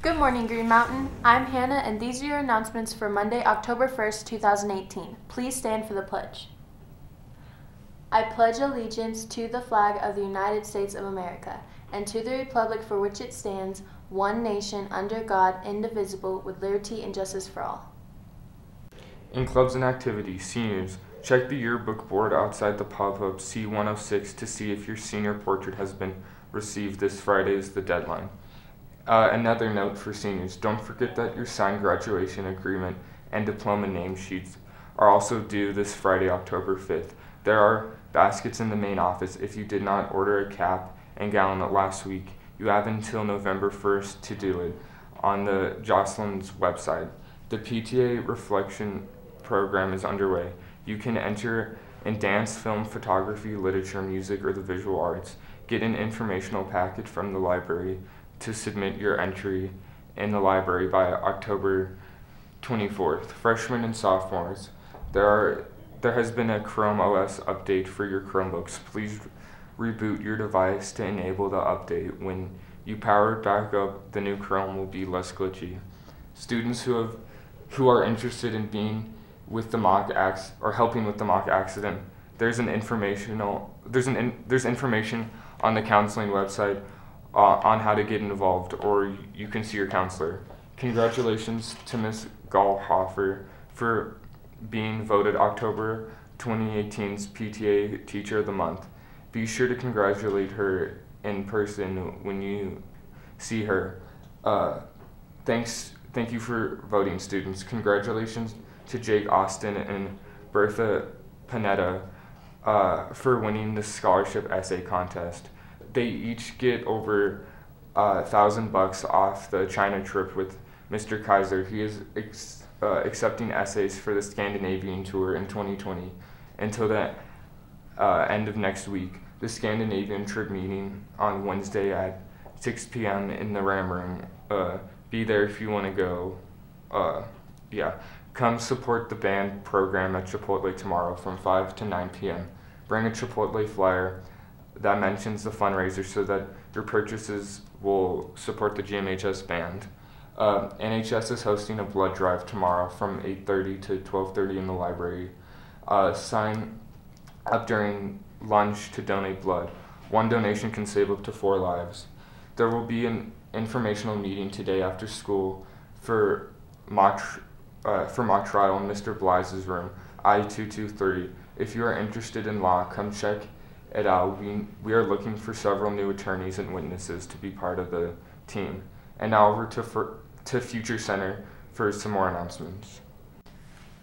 Good morning, Green Mountain. I'm Hannah, and these are your announcements for Monday, October 1st, 2018. Please stand for the pledge. I pledge allegiance to the flag of the United States of America and to the republic for which it stands, one nation, under God, indivisible, with liberty and justice for all. In clubs and activities, seniors, check the yearbook board outside the pop-up C106 to see if your senior portrait has been received this Friday is the deadline. Uh, another note for seniors, don't forget that your signed graduation agreement and diploma name sheets are also due this Friday, October 5th. There are baskets in the main office. If you did not order a cap and gown last week, you have until November 1st to do it on the Jostens website. The PTA reflection program is underway. You can enter in dance, film, photography, literature, music, or the visual arts. Get an informational packet from the library to submit your entry in the library by October 24th. Freshmen and sophomores, there are there has been a Chrome OS update for your Chromebooks. Please reboot your device to enable the update. When you power it back up, the new Chrome will be less glitchy. Students who have who are interested in being with the mock acts or helping with the mock accident, there's an informational there's an in, there's information on the counseling website uh, on how to get involved, or you can see your counselor. Congratulations to Ms. Gallhofer for being voted October 2018's PTA Teacher of the Month. Be sure to congratulate her in person when you see her. Uh, thanks, thank you for voting, students. Congratulations to Jake Austin and Bertha Panetta uh, for winning the scholarship essay contest they each get over a uh, thousand bucks off the China trip with Mr. Kaiser. He is ex- uh, accepting essays for the Scandinavian tour in 2020 until the uh, end of next week. The Scandinavian trip meeting on Wednesday at 6 p.m. in the Ram Room. Uh, be there if you want to go. Uh, yeah, come support the band program at Chipotle tomorrow from 5 to 9 p.m. Bring a Chipotle flyer that mentions the fundraiser so that your purchases will support the GMHS band. Uh, NHS is hosting a blood drive tomorrow from 8.30 to 12.30 in the library. Uh, sign up during lunch to donate blood. One donation can save up to four lives. There will be an informational meeting today after school for mock, uh, for mock trial in Mr. Bly's room, I-223. If you are interested in law, come check et al., we, we are looking for several new attorneys and witnesses to be part of the team. And now over to, for, to Future Center for some more announcements.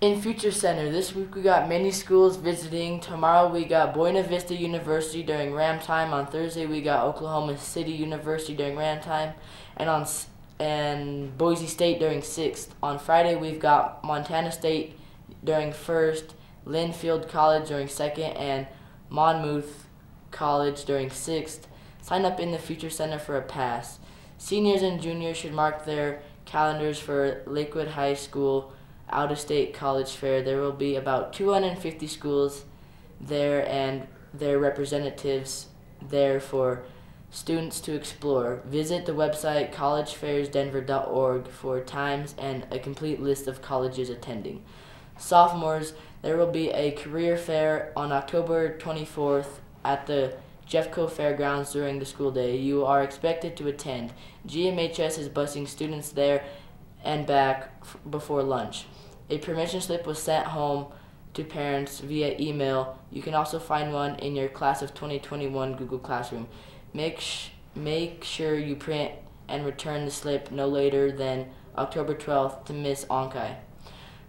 In Future Center, this week we got many schools visiting. Tomorrow we got Buena Vista University during Ram time. On Thursday we got Oklahoma City University during Ram time, and on and Boise State during sixth. On Friday we've got Montana State during first, Linfield College during second, and Monmouth College during sixth. Sign up in the Future Center for a pass. Seniors and juniors should mark their calendars for Lakewood High School out of state college fair. There will be about 250 schools there and their representatives there for students to explore. Visit the website collegefairsdenver.org for times and a complete list of colleges attending. Sophomores, there will be a career fair on October 24th at the Jeffco Fairgrounds during the school day. You are expected to attend. GMHS is busing students there and back before lunch. A permission slip was sent home to parents via email. You can also find one in your class of 2021 Google Classroom. Make make sure you print and return the slip no later than October 12th to Miss Onkai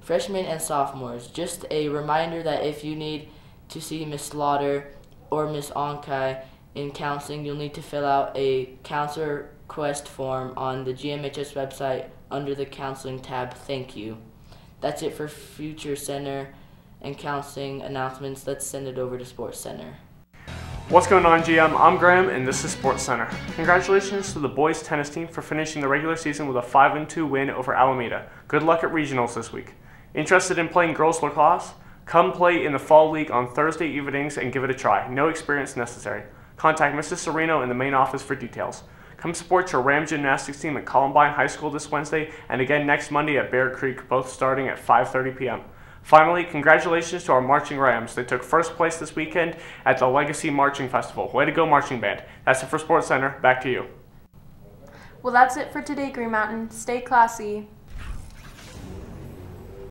freshmen and sophomores. Just a reminder that if you need to see Miss Slaughter or Miss Onkai in counseling, you'll need to fill out a counselor request form on the GMHS website under the counseling tab. Thank you. That's it for Future Center and counseling announcements. Let's send it over to Sports Center. What's going on, GM? I'm Graham, and this is Sports Center. Congratulations to the boys tennis team for finishing the regular season with a 5 2 win over Alameda. Good luck at regionals this week. Interested in playing girls lacrosse? Come play in the Fall League on Thursday evenings and give it a try. No experience necessary. Contact Mrs. Sereno in the main office for details. Come support your Ram gymnastics team at Columbine High School this Wednesday and again next Monday at Bear Creek, both starting at 5:30 p.m. Finally, congratulations to our marching Rams. They took first place this weekend at the Legacy Marching Festival. Way to go, marching band. That's it for Sports Center. Back to you. Well, that's it for today, Green Mountain. Stay classy.